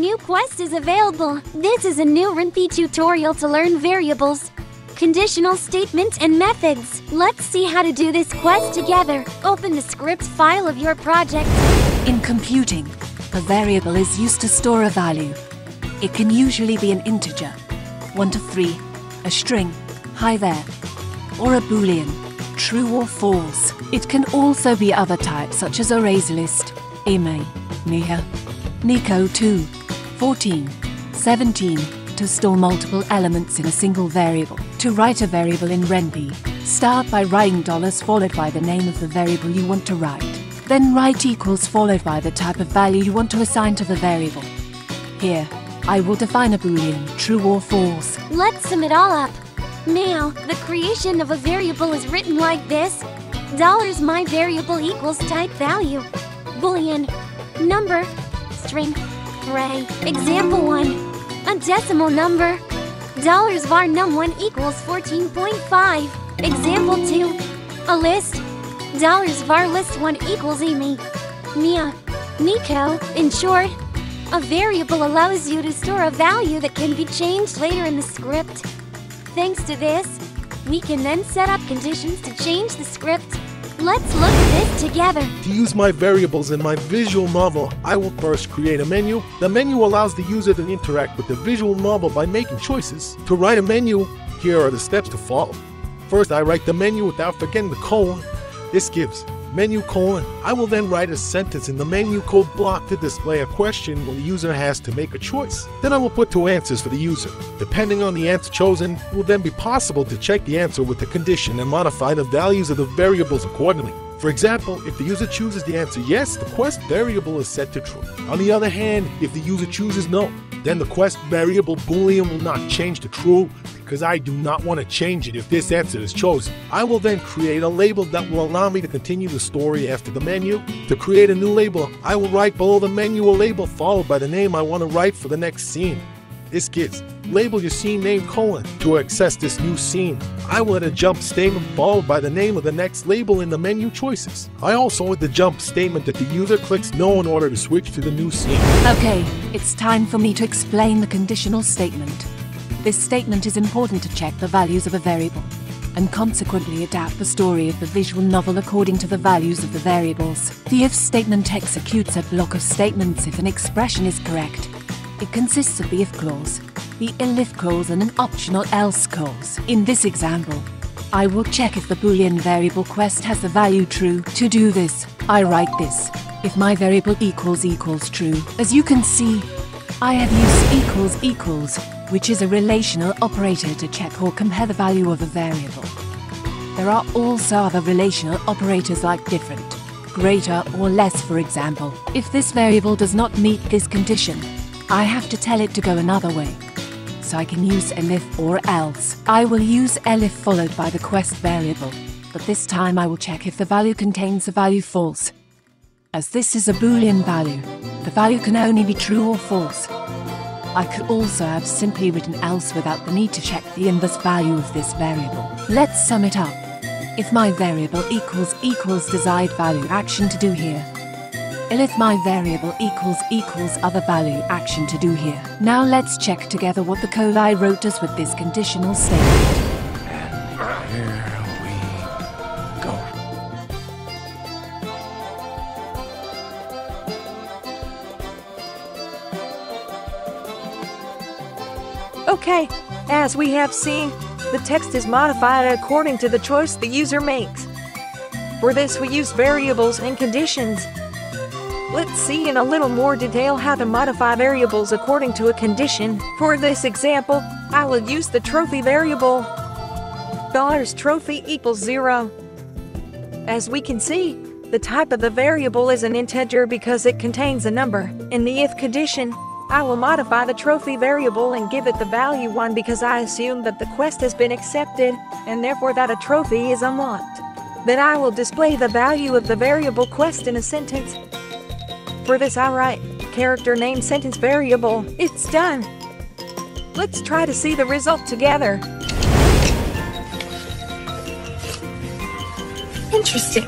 new quest is available. This is a new Ren'Py tutorial to learn variables, conditional statement, and methods. Let's see how to do this quest together. Open the script file of your project. In computing, a variable is used to store a value. It can usually be an integer, 1 to 3, a string, hi there, or a boolean, true or false. It can also be other types such as arrays list, Amy, Mia, Nico 2, 14, 17, to store multiple elements in a single variable. To write a variable in Renpy, start by writing dollars followed by the name of the variable you want to write. Then write equals followed by the type of value you want to assign to the variable. Here, I will define a boolean, true or false. Let's sum it all up. Now, the creation of a variable is written like this. Dollars my variable equals type value. Boolean. Number. String. Array. Example 1. A decimal number. Dollars var num1 equals 14.5. Example 2. A list. Dollars var list1 equals Amy. Mia. Nico. In short, a variable allows you to store a value that can be changed later in the script. Thanks to this, we can then set up conditions to change the script. Let's look this together. To use my variables in my visual novel, I will first create a menu. The menu allows the user to interact with the visual novel by making choices. To write a menu, here are the steps to follow. First, I write the menu without forgetting the colon. This gives menu colon. I will then write a sentence in the menu code block to display a question when the user has to make a choice. Then I will put two answers for the user. Depending on the answer chosen, it will then be possible to check the answer with the condition and modify the values of the variables accordingly. For example, if the user chooses the answer yes, the quest variable is set to true. On the other hand, if the user chooses no, then the quest variable boolean will not change to true because I do not want to change it if this answer is chosen. I will then create a label that will allow me to continue the story after the menu. To create a new label, I will write below the menu a label followed by the name I want to write for the next scene. This gives label your scene name colon to access this new scene. I add a jump statement followed by the name of the next label in the menu choices. I also add the jump statement that the user clicks no in order to switch to the new scene. Okay, it's time for me to explain the conditional statement. This statement is important to check the values of a variable, and consequently adapt the story of the visual novel according to the values of the variables. The if statement executes a block of statements if an expression is correct. It consists of the if clause, the elif clause, and an optional else clause. In this example, I will check if the boolean variable quest has the value true. To do this, I write this. If my variable equals equals true, as you can see, I have used equals equals which is a relational operator to check or compare the value of a variable. There are also other relational operators like different, greater or less for example. If this variable does not meet this condition, I have to tell it to go another way. So I can use elif or else. I will use elif followed by the quest variable, but this time I will check if the value contains the value false. As this is a boolean value, the value can only be true or false. I could also have simply written else without the need to check the inverse value of this variable. Let's sum it up. If my variable equals equals desired value action to do here, and if my variable equals equals other value action to do here. Now let's check together what the code I wrote does with this conditional statement. Here we go. Okay, as we have seen, the text is modified according to the choice the user makes. For this, we use variables and conditions. Let's see in a little more detail how to modify variables according to a condition. For this example, I will use the trophy variable. Trophy equals zero. As we can see, the type of the variable is an integer because it contains a number. In the if condition, I will modify the trophy variable and give it the value 1 because I assume that the quest has been accepted, and therefore that a trophy is unlocked. Then I will display the value of the variable quest in a sentence for this alright. Character name sentence variable. It's done. Let's try to see the result together. Interesting.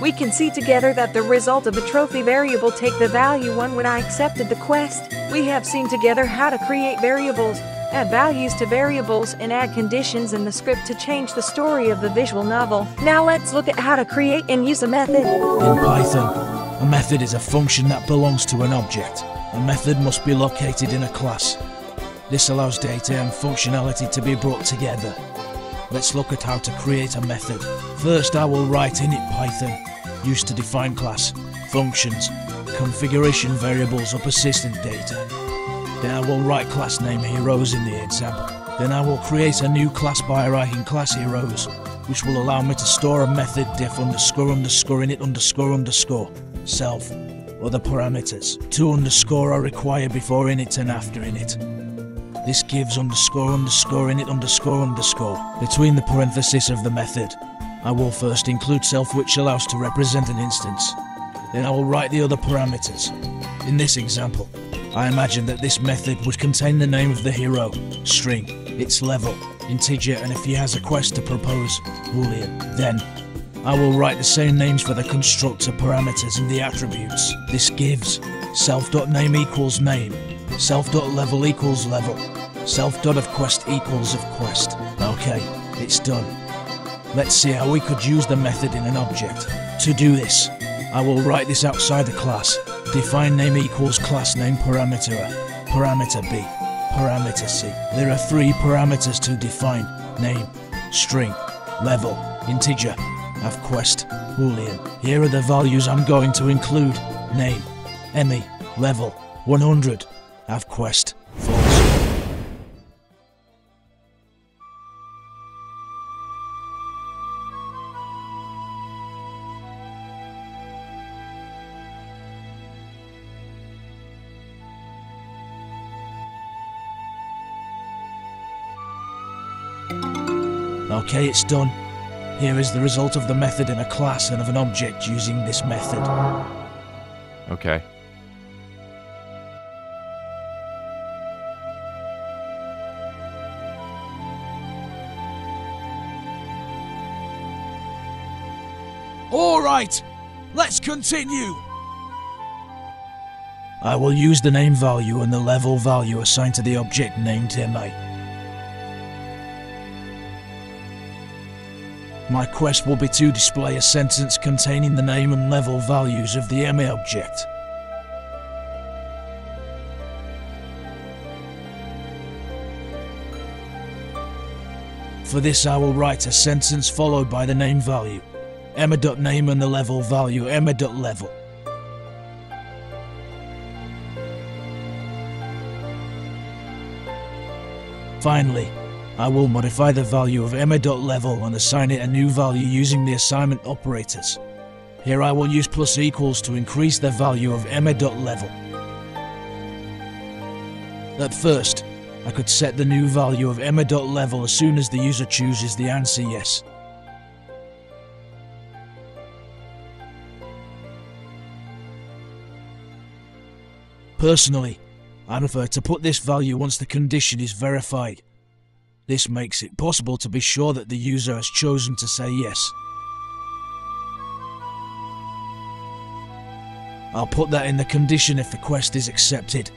We can see together that the result of the trophy variable take the value 1 when I accepted the quest. We have seen together how to create variables, add values to variables, and add conditions in the script to change the story of the visual novel. Now let's look at how to create and use a method. In Python, a method is a function that belongs to an object. A method must be located in a class. This allows data and functionality to be brought together. Let's look at how to create a method. First I will write init Python, used to define class, functions, configuration variables or persistent data. Then I will write class name heroes in the example. Then I will create a new class by writing class heroes, which will allow me to store a method def underscore underscore init underscore underscore self other parameters. Two underscore are required before init and after init. This gives underscore underscore init underscore underscore between the parenthesis of the method. I will first include self which allows to represent an instance. Then I will write the other parameters. In this example, I imagine that this method would contain the name of the hero, string, its level, integer and if he has a quest to propose, boolean. Then, I will write the same names for the constructor parameters and the attributes. This gives self.name equals name, self.level equals level, self.ofQuest equals of quest. Okay, it's done. Let's see how we could use the method in an object. To do this, I will write this outside the class. Define name equals class name parameter A, parameter B, parameter C. There are three parameters to define. Name, string, level, integer, of quest, boolean. Here are the values I'm going to include. Name, Emmy, level, 100, of quest, Okay, it's done. Here is the result of the method in a class and of an object using this method. Okay. Alright, let's continue. I will use the name value and the level value assigned to the object named MA. My quest will be to display a sentence containing the name and level values of the MA object. For this I will write a sentence followed by the name value, emma.name and the level value, emma.level. Finally, I will modify the value of emma.level and assign it a new value using the assignment operators. Here I will use plus equals to increase the value of emma.level. At first, I could set the new value of emma.level as soon as the user chooses the answer yes. Personally, I prefer to put this value once the condition is verified. This makes it possible to be sure that the user has chosen to say yes. I'll put that in the condition if the quest is accepted.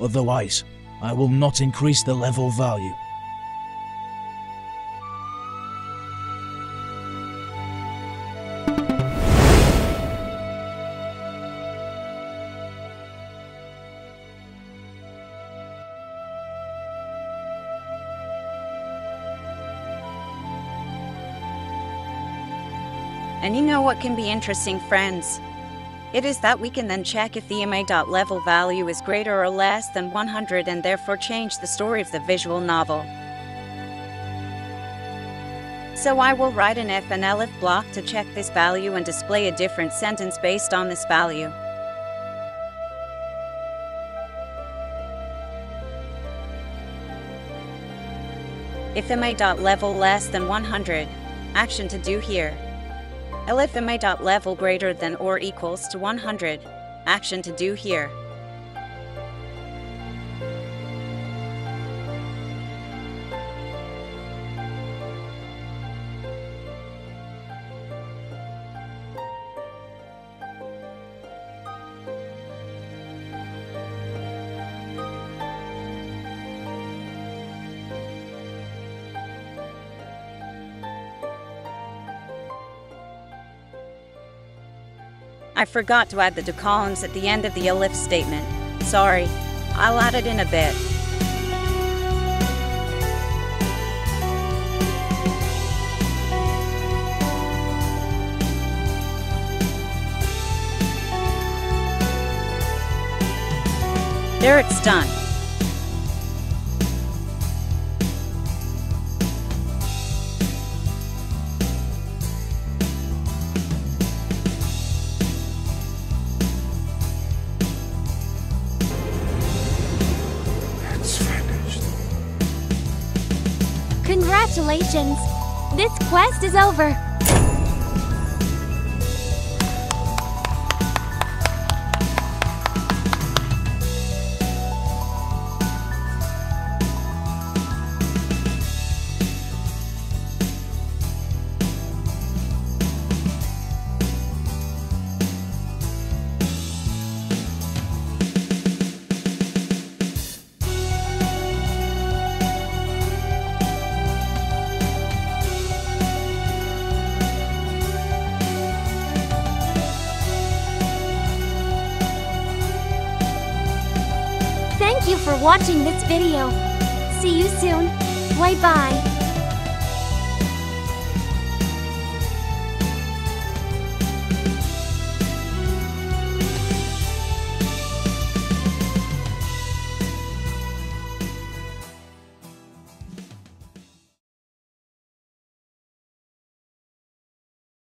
Otherwise, I will not increase the level value. And you know what can be interesting, friends? It is that we can then check if the EMA.level value is greater or less than 100 and therefore change the story of the visual novel. So I will write an if and elif block to check this value and display a different sentence based on this value. If MA.level less than 100, action to do here. Elif MA.level greater than or equals to 100, action to do here. I forgot to add the two columns at the end of the elif statement. Sorry. I'll add it in a bit. There it's done. Congratulations! This quest is over. Watching this video. See you soon. Bye bye.